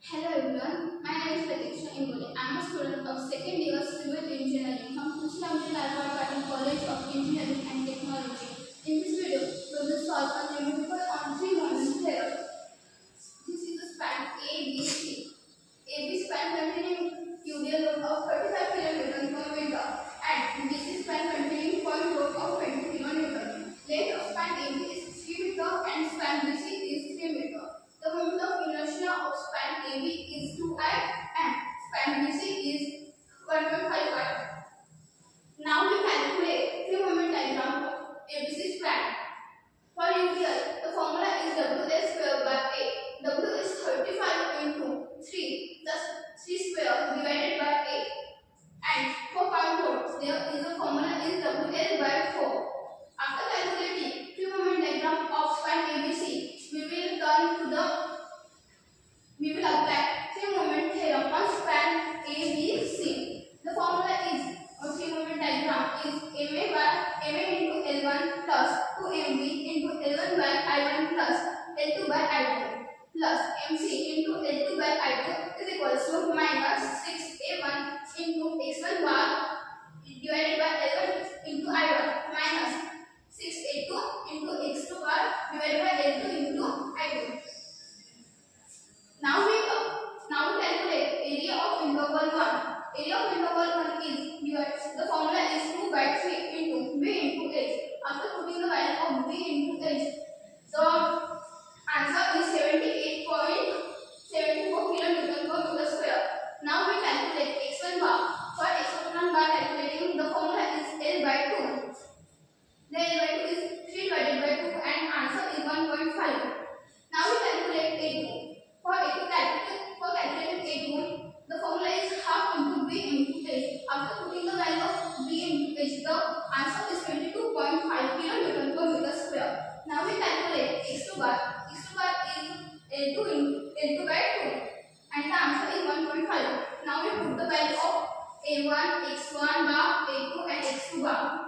Hello everyone, my name is Pratiksha Imbole. I am a student of second year civil engineering. MC into L2 by I2 is equals to minus 6A1 into X1 bar to bar is to bar is L2 in L2 by 2 and the answer is 1.5. Now we put the value of A1, X1 bar, A2 and X2 bar.